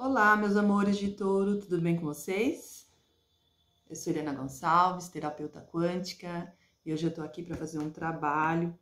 Olá, meus amores de touro, tudo bem com vocês? Eu sou Helena Gonçalves, terapeuta quântica, e hoje eu tô aqui para fazer um trabalho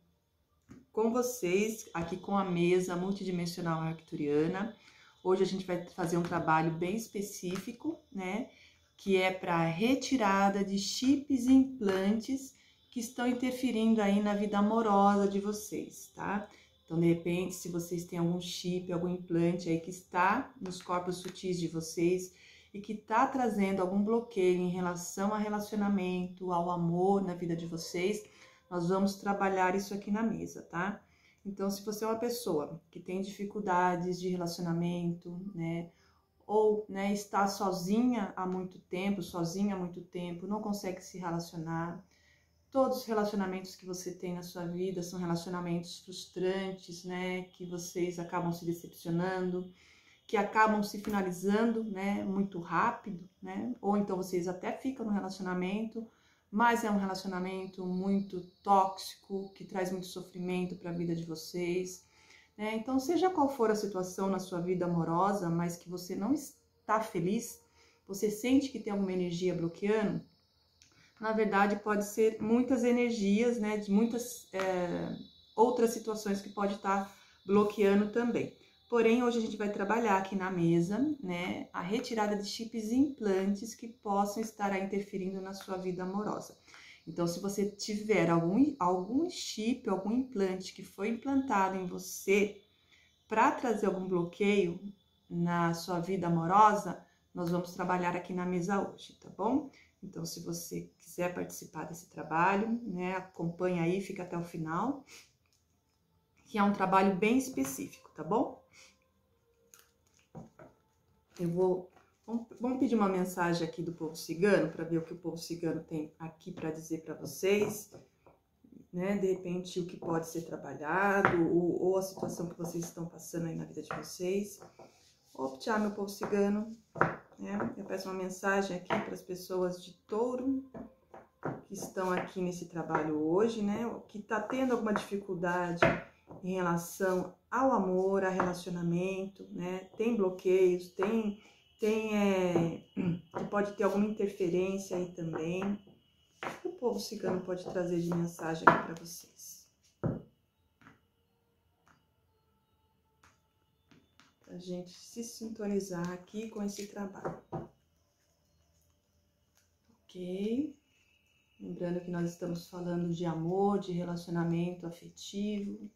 com vocês, aqui com a mesa multidimensional arcturiana. Hoje a gente vai fazer um trabalho bem específico, né? Que é para retirada de chips e implantes que estão interferindo aí na vida amorosa de vocês, tá? Então, de repente, se vocês têm algum chip, algum implante aí que está nos corpos sutis de vocês e que está trazendo algum bloqueio em relação a relacionamento, ao amor na vida de vocês, nós vamos trabalhar isso aqui na mesa, tá? Então, se você é uma pessoa que tem dificuldades de relacionamento, né, ou né, está sozinha há muito tempo, sozinha há muito tempo, não consegue se relacionar, todos os relacionamentos que você tem na sua vida são relacionamentos frustrantes, né? Que vocês acabam se decepcionando, que acabam se finalizando, né? Muito rápido, né? Ou então vocês até ficam no relacionamento, mas é um relacionamento muito tóxico, que traz muito sofrimento para a vida de vocês. Né? Então, seja qual for a situação na sua vida amorosa, mas que você não está feliz, você sente que tem alguma energia bloqueando, na verdade pode ser muitas energias, né, de muitas é, outras situações que pode estar tá bloqueando também. Porém, hoje a gente vai trabalhar aqui na mesa, né, a retirada de chips e implantes que possam estar interferindo na sua vida amorosa. Então, se você tiver algum, algum chip, algum implante que foi implantado em você para trazer algum bloqueio na sua vida amorosa, nós vamos trabalhar aqui na mesa hoje, tá bom? Então, se você quiser participar desse trabalho, né, acompanha aí, fica até o final, que é um trabalho bem específico, tá bom? Eu vou. Vamos pedir uma mensagem aqui do povo cigano para ver o que o povo cigano tem aqui para dizer para vocês, né? De repente, o que pode ser trabalhado ou, ou, a situação que vocês estão passando aí na vida de vocês. Optar, meu povo cigano, né? Eu peço uma mensagem aqui para as pessoas de touro que estão aqui nesse trabalho hoje, né? Que está tendo alguma dificuldade em relação ao amor, a relacionamento, né? Tem bloqueios, tem, tem é, que pode ter alguma interferência aí também. O povo cigano pode trazer de mensagem aqui para vocês. Gente se sintonizar aqui com esse trabalho. Ok? Lembrando que nós estamos falando de amor, de relacionamento afetivo.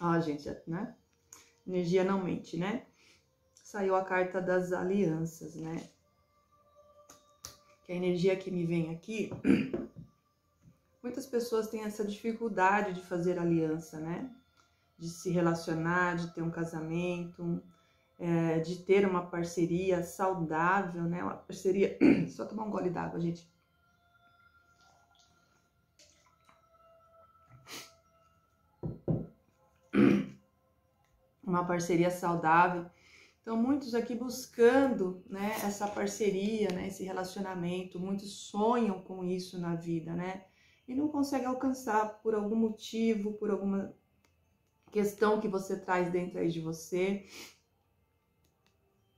Ó, gente, né? Energia não mente, né? Saiu a carta das alianças, né? Que a energia que me vem aqui Muitas pessoas têm essa dificuldade de fazer aliança, né? De se relacionar, de ter um casamento, é, de ter uma parceria saudável, né? Uma parceria. Só tomar um gole d'água, gente. Uma parceria saudável. Então, muitos aqui buscando né, essa parceria, né, esse relacionamento, muitos sonham com isso na vida, né? E não consegue alcançar por algum motivo, por alguma questão que você traz dentro aí de você,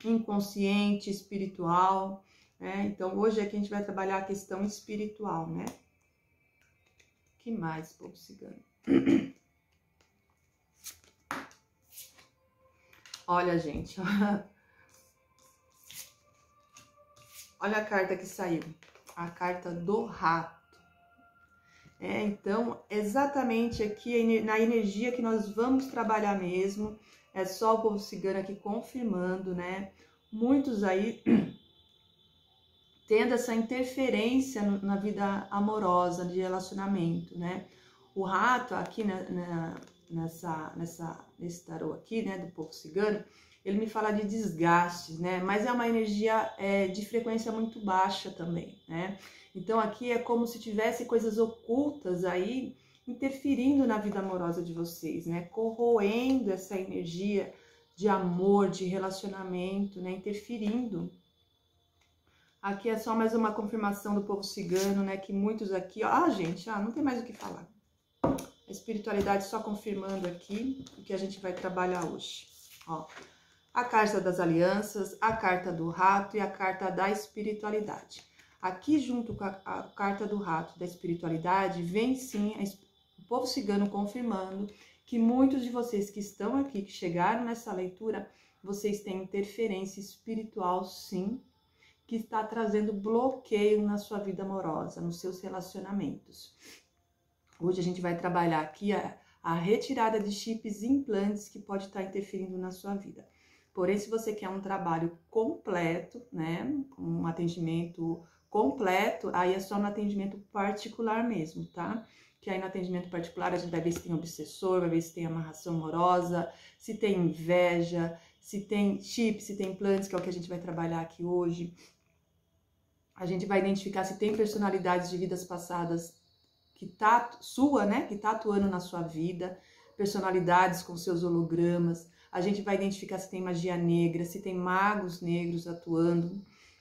inconsciente, espiritual, né? Então hoje aqui a gente vai trabalhar a questão espiritual, né? Que mais, povo cigano? Olha, gente, olha a carta que saiu, a carta do rato. É, então, exatamente aqui na energia que nós vamos trabalhar mesmo, é só o povo cigano aqui confirmando, né? Muitos aí tendo essa interferência na vida amorosa, de relacionamento, né? O rato aqui na, na, nessa, nessa, nesse tarô aqui, né, do povo cigano, ele me fala de desgastes, né? Mas é uma energia é, de frequência muito baixa também, né? Então aqui é como se tivesse coisas ocultas aí interferindo na vida amorosa de vocês, né? Corroendo essa energia de amor, de relacionamento, né? Interferindo. Aqui é só mais uma confirmação do povo cigano, né? Que muitos aqui, ó, ah, gente, ah, não tem mais o que falar. A espiritualidade só confirmando aqui o que a gente vai trabalhar hoje. Ó, a carta das alianças, a carta do rato e a carta da espiritualidade. Aqui, junto com a, a carta do rato da espiritualidade, vem sim a, o povo cigano confirmando que muitos de vocês que estão aqui, que chegaram nessa leitura, vocês têm interferência espiritual, sim, que está trazendo bloqueio na sua vida amorosa, nos seus relacionamentos. Hoje a gente vai trabalhar aqui a, a retirada de chips e implantes que pode estar interferindo na sua vida. Porém, se você quer um trabalho completo, né, um atendimento completo, aí é só no atendimento particular mesmo, tá? Que aí no atendimento particular a gente vai ver se tem obsessor, vai ver se tem amarração amorosa, se tem inveja, se tem chip, se tem implantes, que é o que a gente vai trabalhar aqui hoje. A gente vai identificar se tem personalidades de vidas passadas que tá sua, né, que tá atuando na sua vida, personalidades com seus hologramas. A gente vai identificar se tem magia negra, se tem magos negros atuando.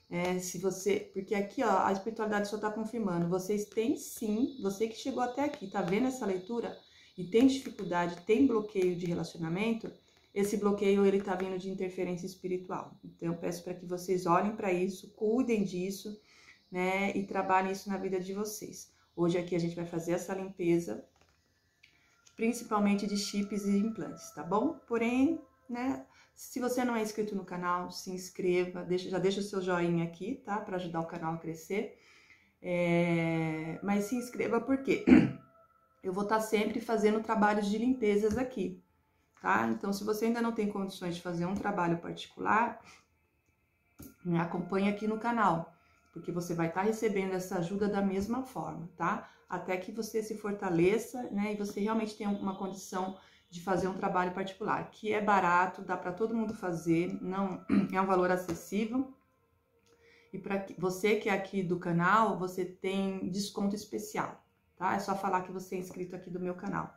É, se você, porque aqui ó, a espiritualidade só está confirmando, vocês têm sim, você que chegou até aqui, tá vendo essa leitura e tem dificuldade, tem bloqueio de relacionamento, esse bloqueio ele tá vindo de interferência espiritual. Então eu peço para que vocês olhem para isso, cuidem disso, né, e trabalhem isso na vida de vocês. Hoje aqui a gente vai fazer essa limpeza, principalmente de chips e implantes, tá bom? Porém, né, se você não é inscrito no canal, se inscreva, deixa, já deixa o seu joinha aqui, tá? Para ajudar o canal a crescer. É, mas se inscreva porque eu vou estar tá sempre fazendo trabalhos de limpezas aqui, tá? Então, se você ainda não tem condições de fazer um trabalho particular, me acompanhe aqui no canal, porque você vai estar tá recebendo essa ajuda da mesma forma, tá? Até que você se fortaleça, né? E você realmente tenha uma condição de fazer um trabalho particular, que é barato, dá para todo mundo fazer, não é um valor acessível. E para você que é aqui do canal, você tem desconto especial, tá? É só falar que você é inscrito aqui do meu canal.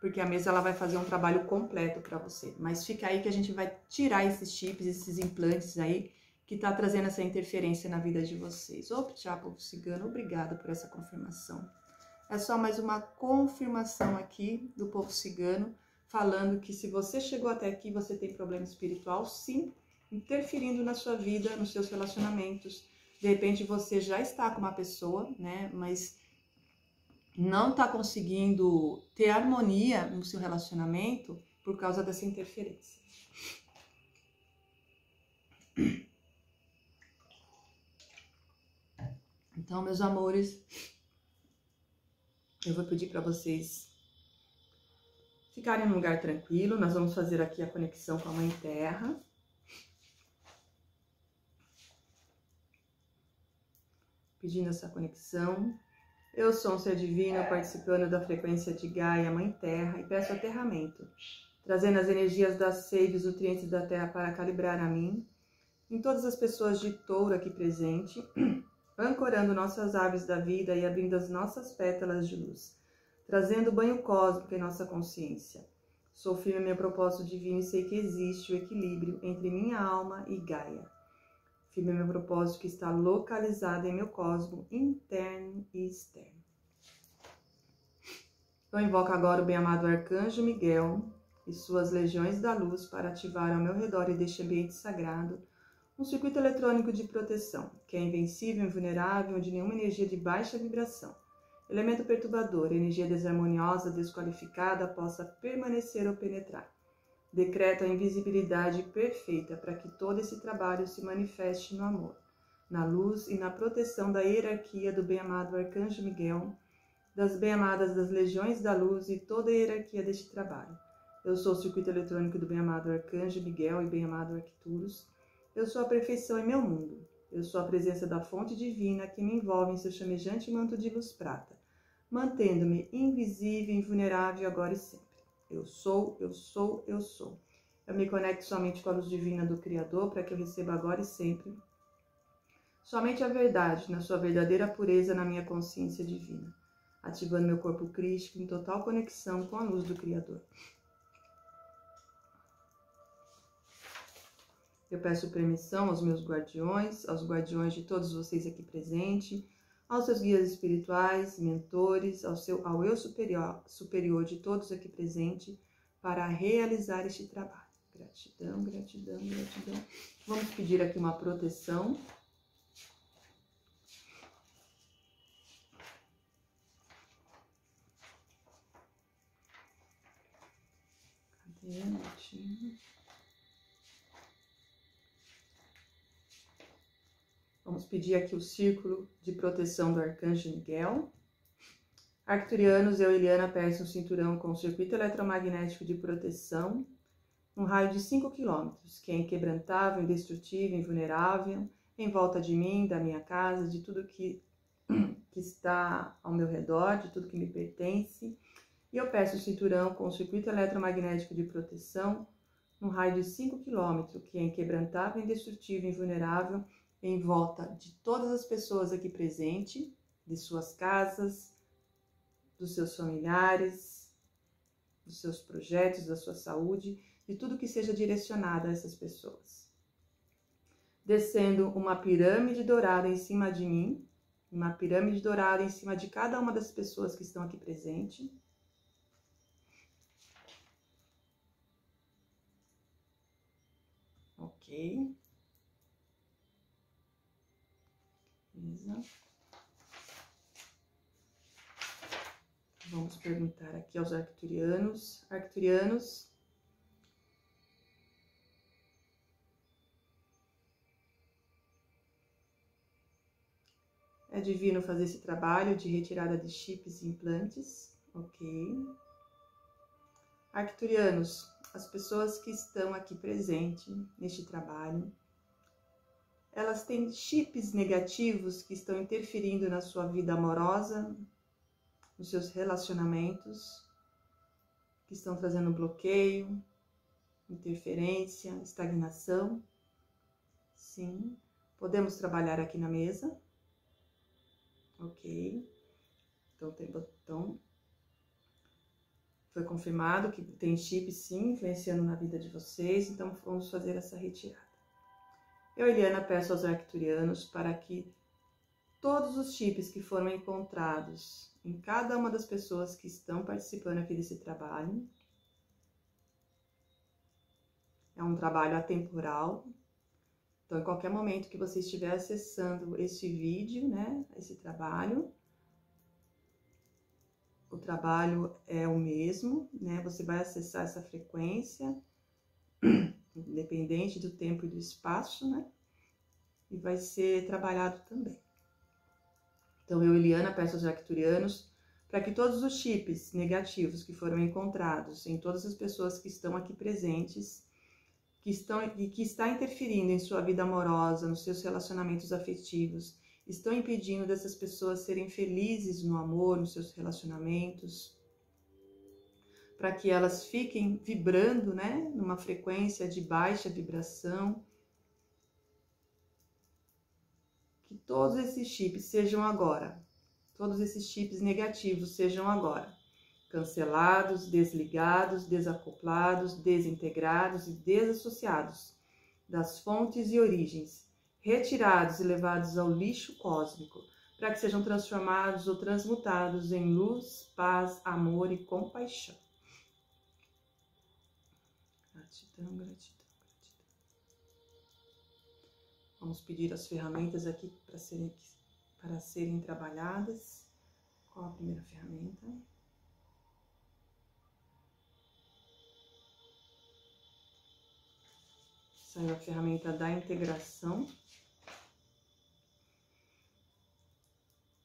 Porque a mesa ela vai fazer um trabalho completo para você. Mas fica aí que a gente vai tirar esses chips, esses implantes aí que tá trazendo essa interferência na vida de vocês. Ô, povo Cigano, obrigada por essa confirmação. É só mais uma confirmação aqui do povo cigano, falando que se você chegou até aqui, você tem problema espiritual, sim, interferindo na sua vida, nos seus relacionamentos. De repente você já está com uma pessoa, né, mas não está conseguindo ter harmonia no seu relacionamento por causa dessa interferência. Então, meus amores, eu vou pedir para vocês ficarem num lugar tranquilo. Nós vamos fazer aqui a conexão com a Mãe Terra. Pedindo essa conexão. Eu sou um ser divino participando da frequência de Gaia, Mãe Terra, e peço aterramento, trazendo as energias das seives nutrientes da Terra para calibrar a mim, em todas as pessoas de touro aqui presente, ancorando nossas aves da vida e abrindo as nossas pétalas de luz, trazendo banho cósmico em nossa consciência. Sou firme meu propósito divino e sei que existe o equilíbrio entre minha alma e Gaia. Firme meu propósito que está localizado em meu cosmo interno e externo. Eu invoco agora o bem-amado Arcanjo Miguel e suas legiões da luz para ativar ao meu redor e deste ambiente sagrado um circuito eletrônico de proteção, que é invencível, invulnerável, onde nenhuma energia de baixa vibração, elemento perturbador, energia desarmoniosa, desqualificada, possa permanecer ou penetrar. Decreto a invisibilidade perfeita para que todo esse trabalho se manifeste no amor, na luz e na proteção da hierarquia do bem-amado Arcanjo Miguel, das bem-amadas das legiões da luz e toda a hierarquia deste trabalho. Eu sou o circuito eletrônico do bem-amado Arcanjo Miguel e bem-amado Arcturus eu sou a perfeição em meu mundo. Eu sou a presença da fonte divina que me envolve em seu chamejante manto de luz prata, mantendo-me invisível e invulnerável agora e sempre. Eu sou, eu sou, eu sou. Eu me conecto somente com a luz divina do Criador para que eu receba agora e sempre somente a verdade na sua verdadeira pureza na minha consciência divina, ativando meu corpo crístico em total conexão com a luz do Criador. Eu peço permissão aos meus guardiões, aos guardiões de todos vocês aqui presentes, aos seus guias espirituais, mentores, ao, seu, ao eu superior, superior de todos aqui presentes, para realizar este trabalho. Gratidão, gratidão, gratidão. Vamos pedir aqui uma proteção. Cadê? Vamos pedir aqui o círculo de proteção do Arcanjo Miguel. Arcturianos, eu, Eliana, peço um cinturão com circuito eletromagnético de proteção, um raio de 5 quilômetros, que é inquebrantável, indestrutível, invulnerável, em volta de mim, da minha casa, de tudo que, que está ao meu redor, de tudo que me pertence. E eu peço o cinturão com circuito eletromagnético de proteção, um raio de 5 quilômetros, que é inquebrantável, indestrutível, invulnerável, em volta de todas as pessoas aqui presentes, de suas casas, dos seus familiares, dos seus projetos, da sua saúde, de tudo que seja direcionado a essas pessoas. Descendo uma pirâmide dourada em cima de mim, uma pirâmide dourada em cima de cada uma das pessoas que estão aqui presentes. Ok. Vamos perguntar aqui aos arcturianos. Arcturianos. É divino fazer esse trabalho de retirada de chips e implantes. Ok. Arcturianos, as pessoas que estão aqui presentes neste trabalho, elas têm chips negativos que estão interferindo na sua vida amorosa, nos seus relacionamentos, que estão trazendo bloqueio, interferência, estagnação. Sim, podemos trabalhar aqui na mesa. Ok. Então, tem botão. Foi confirmado que tem chip sim influenciando na vida de vocês, então vamos fazer essa retirada. Eu, Eliana, peço aos arcturianos para que todos os chips que foram encontrados em cada uma das pessoas que estão participando aqui desse trabalho, é um trabalho atemporal, então, em qualquer momento que você estiver acessando esse vídeo, né, esse trabalho, o trabalho é o mesmo, né? Você vai acessar essa frequência independente do tempo e do espaço, né? E vai ser trabalhado também. Então, eu, Eliana, peço aos arcturianos para que todos os chips negativos que foram encontrados em todas as pessoas que estão aqui presentes, que estão e que está interferindo em sua vida amorosa, nos seus relacionamentos afetivos, estão impedindo dessas pessoas serem felizes no amor, nos seus relacionamentos, para que elas fiquem vibrando, né, numa frequência de baixa vibração. Que todos esses chips sejam agora, todos esses chips negativos sejam agora cancelados, desligados, desacoplados, desintegrados e desassociados das fontes e origens, retirados e levados ao lixo cósmico, para que sejam transformados ou transmutados em luz, paz, amor e compaixão. Gratidão, gratidão, gratidão. Vamos pedir as ferramentas aqui para serem, para serem trabalhadas. Qual a primeira ferramenta? Saiu a ferramenta da integração.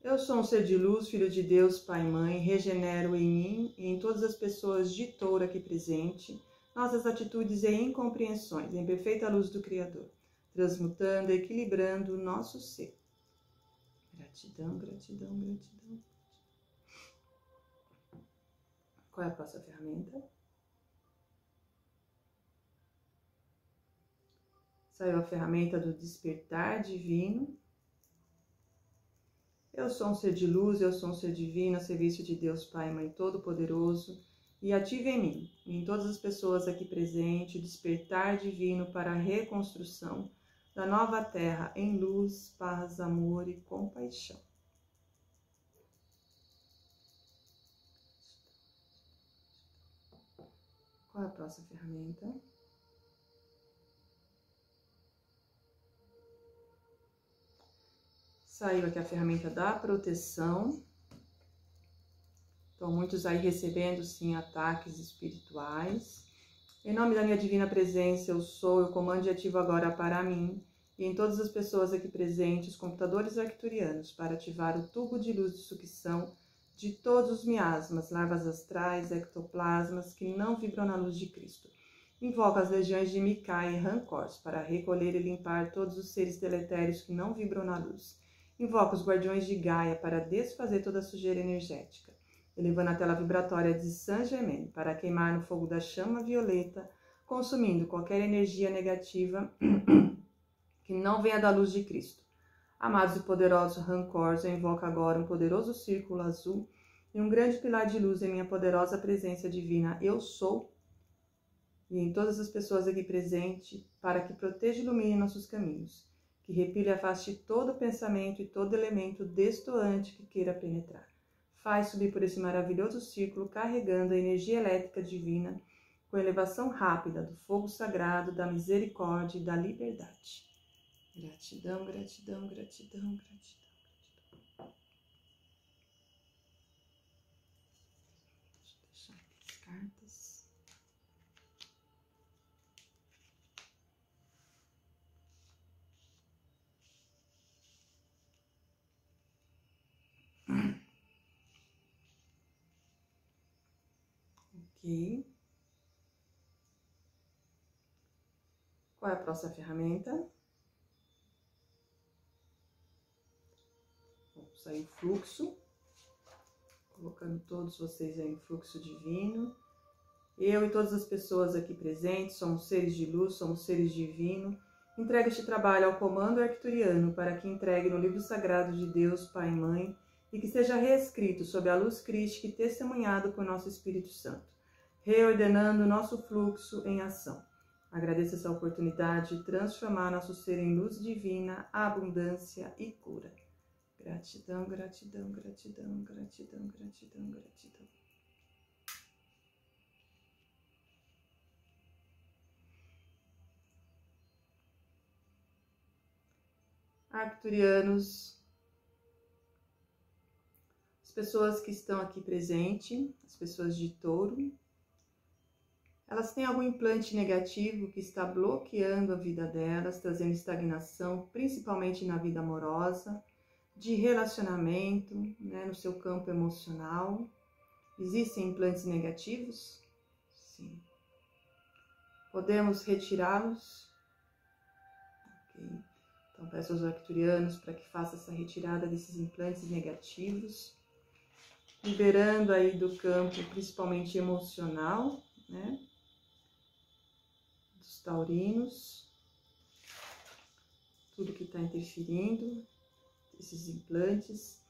Eu sou um ser de luz, filho de Deus, Pai e Mãe, regenero em mim e em todas as pessoas de touro aqui presente nossas atitudes e incompreensões em perfeita luz do Criador, transmutando, equilibrando o nosso ser. Gratidão, gratidão, gratidão. Qual é a próxima ferramenta? Saiu a ferramenta do despertar divino. Eu sou um ser de luz, eu sou um ser divino, a serviço de Deus Pai e Mãe Todo-Poderoso e ative em mim e em todas as pessoas aqui presentes, despertar divino para a reconstrução da nova terra em luz, paz, amor e compaixão. Qual é a próxima ferramenta? Saiu aqui a ferramenta da proteção. Então, muitos aí recebendo, sim, ataques espirituais. Em nome da minha divina presença, eu sou, eu comando e ativo agora para mim e em todas as pessoas aqui presentes, computadores arcturianos, para ativar o tubo de luz de sucção de todos os miasmas, larvas astrais, ectoplasmas que não vibram na luz de Cristo. Invoco as legiões de Micai e Rancors para recolher e limpar todos os seres deletérios que não vibram na luz. Invoco os guardiões de Gaia para desfazer toda a sujeira energética, elevando a tela vibratória de Saint Germain para queimar no fogo da chama violeta, consumindo qualquer energia negativa que não venha da luz de Cristo. Amados e poderosos rancores, eu invoco agora um poderoso círculo azul e um grande pilar de luz em minha poderosa presença divina. Eu sou e em todas as pessoas aqui presentes, para que proteja e ilumine nossos caminhos que repile e afaste todo pensamento e todo elemento destoante que queira penetrar. Faz subir por esse maravilhoso círculo, carregando a energia elétrica divina com elevação rápida do fogo sagrado, da misericórdia e da liberdade. Gratidão, gratidão, gratidão, gratidão. Deixa eu deixar Qual é a próxima ferramenta? Vamos sair o fluxo, colocando todos vocês aí em fluxo divino. Eu e todas as pessoas aqui presentes somos seres de luz, somos seres divinos. Entregue este trabalho ao comando arcturiano para que entregue no livro sagrado de Deus, Pai e Mãe, e que seja reescrito sob a luz crística e testemunhado por nosso Espírito Santo reordenando nosso fluxo em ação. Agradeço essa oportunidade de transformar nosso ser em luz divina, abundância e cura. Gratidão, gratidão, gratidão, gratidão, gratidão, gratidão. Arcturianos, as pessoas que estão aqui presentes, as pessoas de touro, elas têm algum implante negativo que está bloqueando a vida delas, trazendo estagnação, principalmente na vida amorosa, de relacionamento, né, no seu campo emocional. Existem implantes negativos? Sim. Podemos retirá-los? Então, peço aos arcturianos para que faça essa retirada desses implantes negativos, liberando aí do campo, principalmente emocional, né? Taurinos, tudo que está interferindo, esses implantes.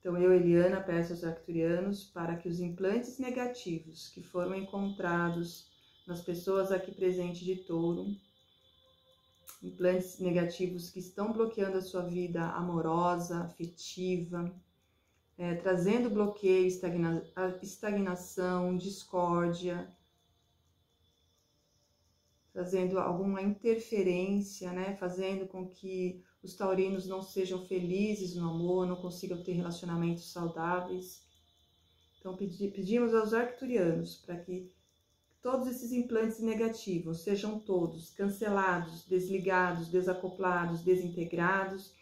Então, eu, Eliana, peço aos arcturianos para que os implantes negativos que foram encontrados nas pessoas aqui presentes de touro, implantes negativos que estão bloqueando a sua vida amorosa, afetiva, é, trazendo bloqueio, estagna estagnação, discórdia, trazendo alguma interferência, né, fazendo com que os taurinos não sejam felizes no amor, não consigam ter relacionamentos saudáveis. Então pedi, pedimos aos arcturianos para que todos esses implantes negativos sejam todos cancelados, desligados, desacoplados, desintegrados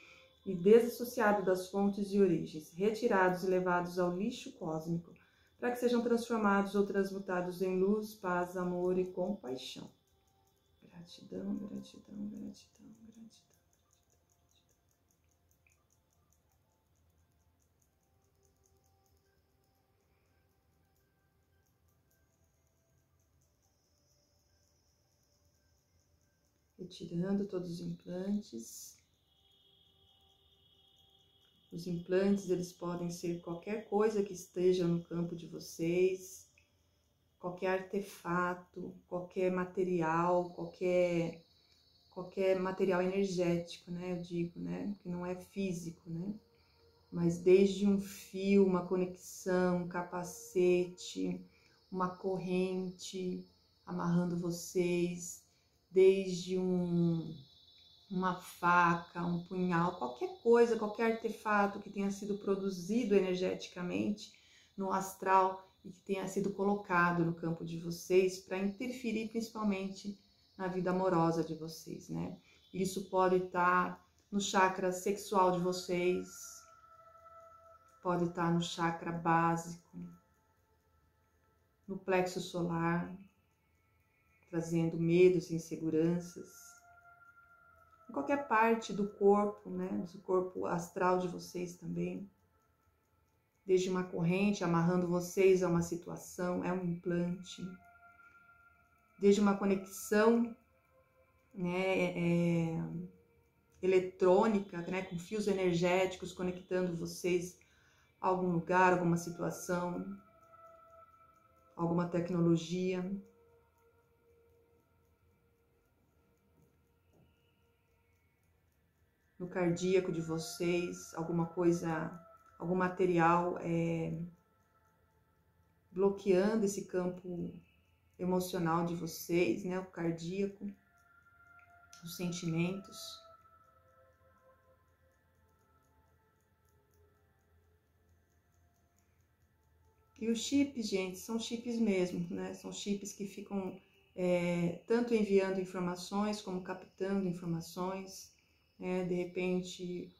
e desassociados das fontes e origens, retirados e levados ao lixo cósmico, para que sejam transformados ou transmutados em luz, paz, amor e compaixão. Gratidão, gratidão, gratidão, gratidão. Retirando todos os implantes. Os implantes, eles podem ser qualquer coisa que esteja no campo de vocês qualquer artefato, qualquer material, qualquer qualquer material energético, né? Eu digo, né? Que não é físico, né? Mas desde um fio, uma conexão, um capacete, uma corrente, amarrando vocês, desde um, uma faca, um punhal, qualquer coisa, qualquer artefato que tenha sido produzido energeticamente no astral e que tenha sido colocado no campo de vocês para interferir principalmente na vida amorosa de vocês, né? Isso pode estar no chakra sexual de vocês, pode estar no chakra básico, no plexo solar, trazendo medos e inseguranças. Em qualquer parte do corpo, né? Do corpo astral de vocês também. Desde uma corrente amarrando vocês a uma situação, é um implante. Desde uma conexão né, é, eletrônica, né, com fios energéticos conectando vocês a algum lugar, alguma situação, alguma tecnologia. No cardíaco de vocês, alguma coisa, algum material é, bloqueando esse campo emocional de vocês, né? O cardíaco, os sentimentos. E os chips, gente, são chips mesmo, né? São chips que ficam é, tanto enviando informações como captando informações. Né? De repente,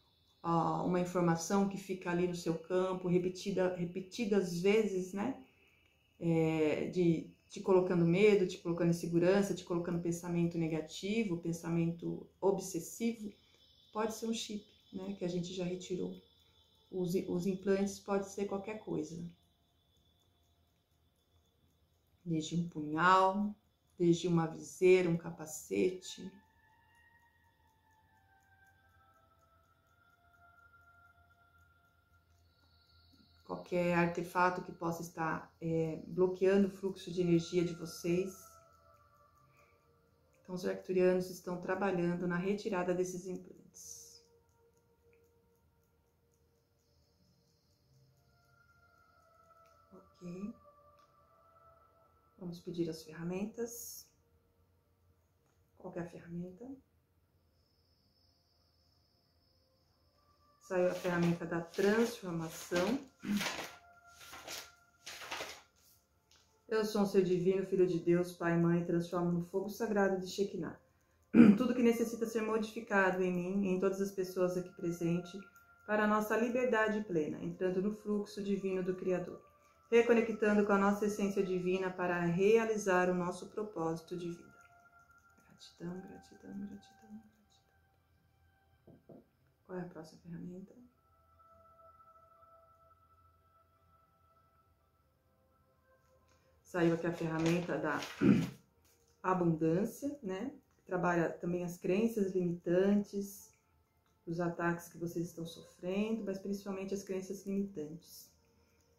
uma informação que fica ali no seu campo, repetida, repetidas vezes, né? É, de te colocando medo, te colocando insegurança, te colocando pensamento negativo, pensamento obsessivo, pode ser um chip, né? Que a gente já retirou. Os, os implantes pode ser qualquer coisa desde um punhal, desde uma viseira, um capacete. Qualquer artefato que possa estar é, bloqueando o fluxo de energia de vocês. Então, os arcturianos estão trabalhando na retirada desses implantes. Ok. Vamos pedir as ferramentas. Qual é ferramenta? Saiu a ferramenta da transformação. Eu sou um ser divino, filho de Deus, Pai e Mãe, transformo no fogo sagrado de Shekinah. Tudo que necessita ser modificado em mim e em todas as pessoas aqui presentes, para a nossa liberdade plena, entrando no fluxo divino do Criador reconectando com a nossa essência divina para realizar o nosso propósito de vida. Gratidão, gratidão, gratidão, gratidão. Qual é a próxima ferramenta? Saiu aqui a ferramenta da abundância, né? Trabalha também as crenças limitantes, os ataques que vocês estão sofrendo, mas principalmente as crenças limitantes.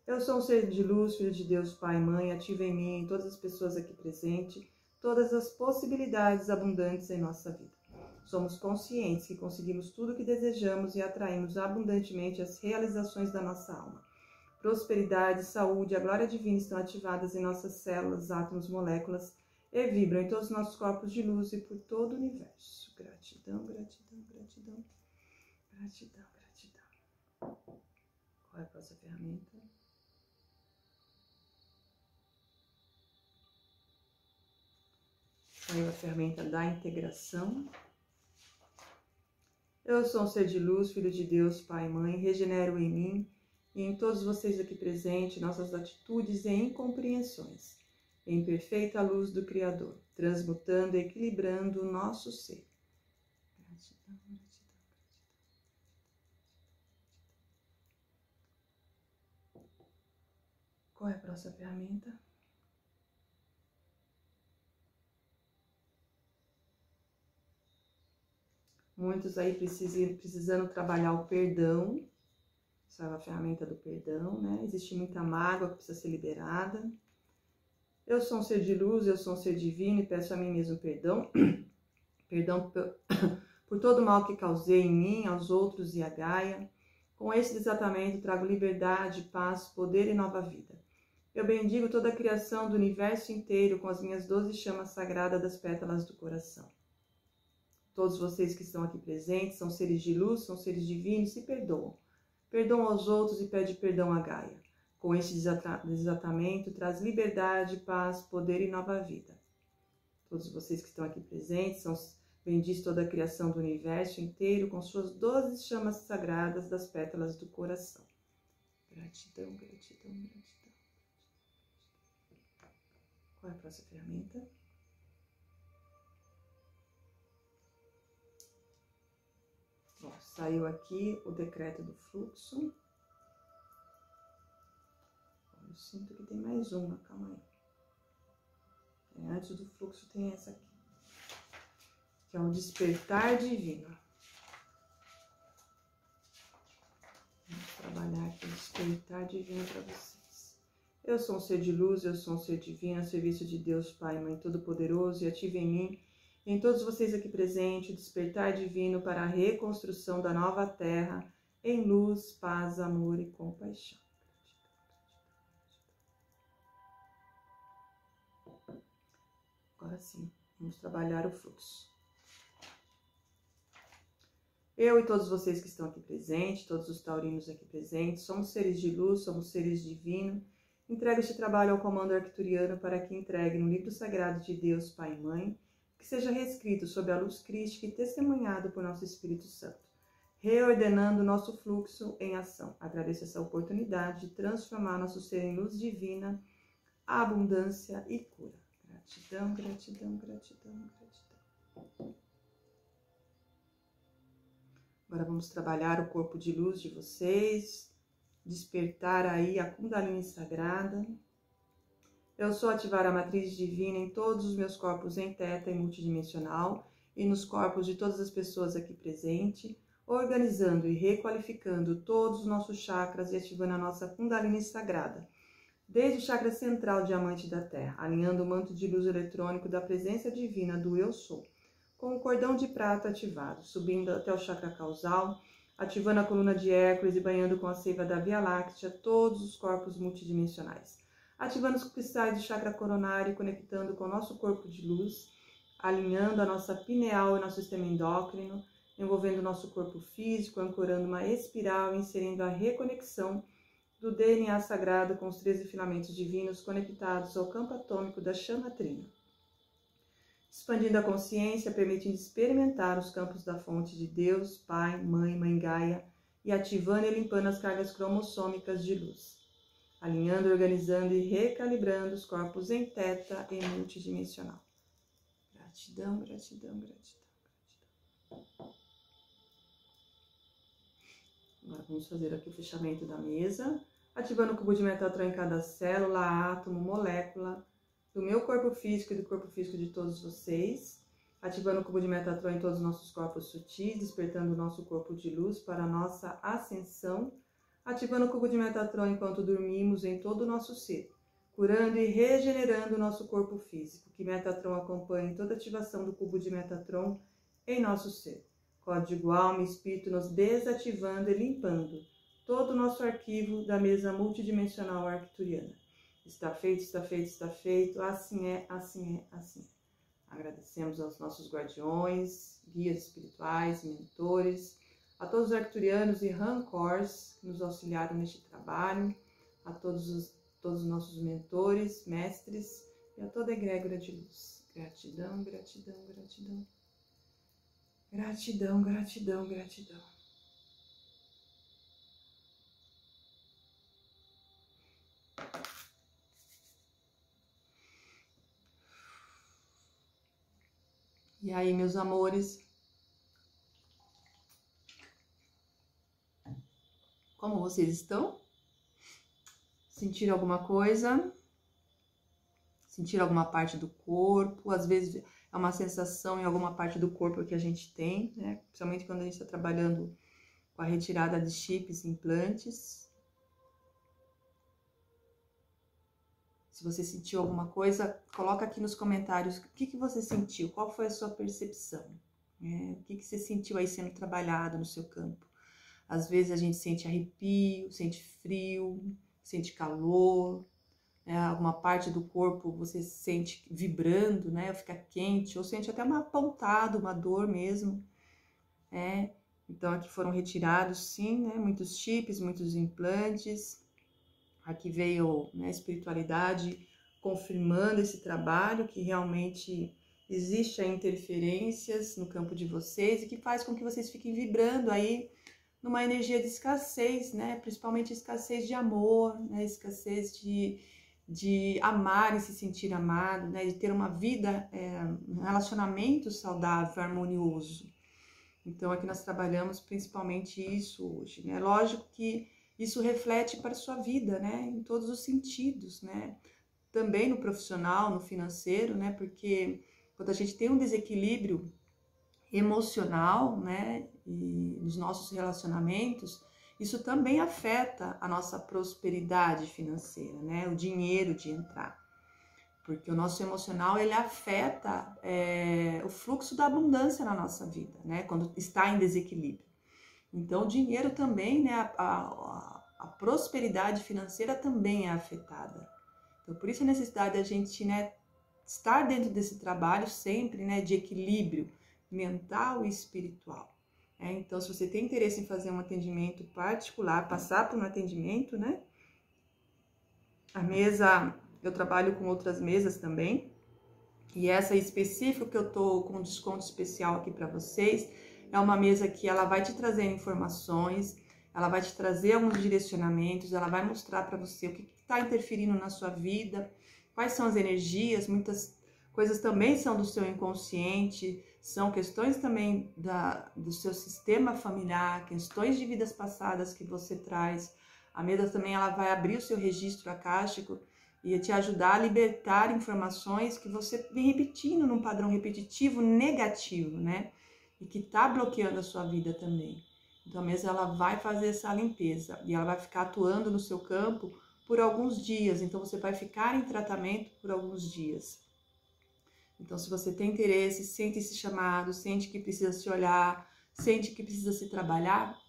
Eu sou um ser de luz, filho de Deus, Pai Mãe, ativa em mim, em todas as pessoas aqui presentes, todas as possibilidades abundantes em nossa vida. Somos conscientes que conseguimos tudo o que desejamos e atraímos abundantemente as realizações da nossa alma. Prosperidade, saúde, a glória divina estão ativadas em nossas células, átomos, moléculas e vibram em todos os nossos corpos de luz e por todo o universo. Gratidão, gratidão, gratidão, gratidão, gratidão. Qual é a próxima ferramenta? Saiu a ferramenta da integração. Eu sou um ser de luz, filho de Deus, Pai e Mãe, regenero em mim e em todos vocês aqui presentes nossas atitudes e incompreensões, em perfeita luz do Criador, transmutando e equilibrando o nosso ser. Qual é a próxima ferramenta? Muitos aí precisam, precisando trabalhar o perdão, sabe a ferramenta do perdão, né? Existe muita mágoa que precisa ser liberada. Eu sou um ser de luz, eu sou um ser divino e peço a mim mesmo perdão. perdão por, todo o mal que causei em mim, aos outros e a Gaia. Com esse desatamento trago liberdade, paz, poder e nova vida. Eu bendigo toda a criação do universo inteiro com as minhas doze chamas sagradas das pétalas do coração. Todos vocês que estão aqui presentes são seres de luz, são seres divinos, se perdoam. Perdoam aos outros e pede perdão a Gaia. Com este desatamento, traz liberdade, paz, poder e nova vida. Todos vocês que estão aqui presentes são bendiz toda a criação do universo inteiro com suas doze chamas sagradas das pétalas do coração. Gratidão, gratidão, gratidão. Qual é a próxima ferramenta? Saiu aqui o decreto do fluxo. Eu sinto que tem mais uma, calma aí. É, antes do fluxo tem essa aqui, que é o despertar divino. Vamos trabalhar aqui despertar divino para você. Eu sou um ser de luz, eu sou um ser divino, a serviço de Deus Pai, Mãe Todo-Poderoso, e ative em mim, em todos vocês aqui presentes, despertar divino para a reconstrução da nova terra, em luz, paz, amor e compaixão. Agora sim, vamos trabalhar o fluxo. Eu e todos vocês que estão aqui presentes, todos os taurinos aqui presentes, somos seres de luz, somos seres divinos Entrega este trabalho ao comando arcturiano para que entregue no livro sagrado de Deus, Pai e Mãe, que seja reescrito sob a luz crística e testemunhado por nosso Espírito Santo, reordenando nosso fluxo em ação. Agradeço essa oportunidade de transformar nosso ser em luz divina, abundância e cura. Gratidão, gratidão, gratidão, gratidão. Agora vamos trabalhar o corpo de luz de vocês, despertar aí a Kundalini sagrada. Eu sou ativar a matriz divina em todos os meus corpos em teta e multidimensional e nos corpos de todas as pessoas aqui presentes, organizando e requalificando todos os nossos chakras e ativando a nossa Kundalini sagrada. Desde o chakra central diamante da Terra, alinhando o manto de luz eletrônico da presença divina do Eu Sou, com o cordão de prata ativado, subindo até o chakra causal, ativando a coluna de Hércules e banhando com a seiva da Via Láctea todos os corpos multidimensionais, ativando os cristais de chakra coronário e conectando com o nosso corpo de luz, alinhando a nossa pineal e nosso sistema endócrino, envolvendo o nosso corpo físico, ancorando uma espiral e inserindo a reconexão do DNA sagrado com os 13 filamentos divinos conectados ao campo atômico da chama trina. Expandindo a consciência, permitindo experimentar os campos da fonte de Deus, Pai, Mãe, Mãe Gaia, e ativando e limpando as cargas cromossômicas de luz, alinhando, organizando e recalibrando os corpos em teta e multidimensional. Gratidão, gratidão, gratidão, gratidão. Agora vamos fazer aqui o fechamento da mesa, ativando o cubo de metatron em cada célula, átomo, molécula, do meu corpo físico e do corpo físico de todos vocês, ativando o cubo de Metatron em todos os nossos corpos sutis, despertando o nosso corpo de luz para a nossa ascensão, ativando o cubo de Metatron enquanto dormimos em todo o nosso ser, curando e regenerando o nosso corpo físico, que Metatron acompanhe toda a ativação do cubo de Metatron em nosso ser. Código alma espírito nos desativando e limpando todo o nosso arquivo da mesa multidimensional arcturiana. Está feito, está feito, está feito. Assim é, assim é, assim é. Agradecemos aos nossos guardiões, guias espirituais, mentores, a todos os arcturianos e rancors que nos auxiliaram neste trabalho, a todos os, todos os nossos mentores, mestres e a toda a egrégora de luz. Gratidão, gratidão, gratidão. Gratidão, gratidão, gratidão. E aí, meus amores, como vocês estão? Sentiram alguma coisa? Sentiram alguma parte do corpo? Às vezes é uma sensação em alguma parte do corpo que a gente tem, né? Principalmente quando a gente está trabalhando com a retirada de chips, implantes. Se você sentiu alguma coisa, coloca aqui nos comentários o que, que você sentiu, qual foi a sua percepção, né? o que, que você sentiu aí sendo trabalhado no seu campo. Às vezes a gente sente arrepio, sente frio, sente calor, né, alguma parte do corpo você sente vibrando, né, ou fica quente, ou sente até uma pontada, uma dor mesmo, é. Então aqui foram retirados, sim, né, muitos chips, muitos implantes. Aqui veio né, a espiritualidade confirmando esse trabalho que realmente existe interferências no campo de vocês e que faz com que vocês fiquem vibrando aí numa energia de escassez, né? Principalmente escassez de amor, né? Escassez de, de amar e se sentir amado, né? De ter uma vida, é, um relacionamento saudável, harmonioso. Então aqui nós trabalhamos principalmente isso hoje, né? Lógico que isso reflete para a sua vida, né? Em todos os sentidos, né? Também no profissional, no financeiro, né? Porque quando a gente tem um desequilíbrio emocional, né, e nos nossos relacionamentos, isso também afeta a nossa prosperidade financeira, né, o dinheiro de entrar, porque o nosso emocional ele afeta é, o fluxo da abundância na nossa vida, né, quando está em desequilíbrio. Então, o dinheiro também, né, a, a, a prosperidade financeira também é afetada. Então, por isso a necessidade da gente, né, estar dentro desse trabalho sempre, né, de equilíbrio mental e espiritual. É, então, se você tem interesse em fazer um atendimento particular, passar por um atendimento, né? A mesa, eu trabalho com outras mesas também. E essa específica que eu tô com desconto especial aqui para vocês, é uma mesa que ela vai te trazer informações, ela vai te trazer alguns direcionamentos, ela vai mostrar para você o que está interferindo na sua vida, Quais são as energias? Muitas coisas também são do seu inconsciente, são questões também da, do seu sistema familiar, questões de vidas passadas que você traz. A mesa também ela vai abrir o seu registro acástico e te ajudar a libertar informações que você vem repetindo num padrão repetitivo negativo, né? E que está bloqueando a sua vida também. Então a mesa ela vai fazer essa limpeza e ela vai ficar atuando no seu campo por alguns dias. Então, você vai ficar em tratamento por alguns dias. Então, se você tem interesse, sente esse chamado, sente que precisa se olhar, sente que precisa se trabalhar,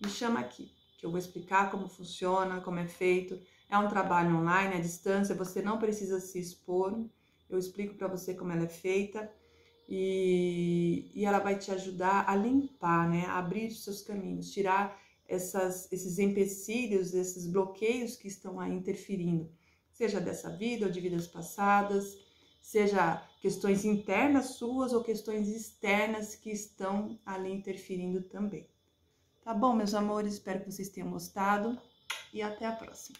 me chama aqui, que eu vou explicar como funciona, como é feito. É um trabalho online, à distância, você não precisa se expor. Eu explico para você como ela é feita e, e ela vai te ajudar a limpar, né? A abrir os seus caminhos, tirar essas, esses empecilhos, esses bloqueios que estão aí interferindo, seja dessa vida ou de vidas passadas, seja questões internas suas ou questões externas que estão ali interferindo também. Tá bom, meus amores? Espero que vocês tenham gostado e até a próxima.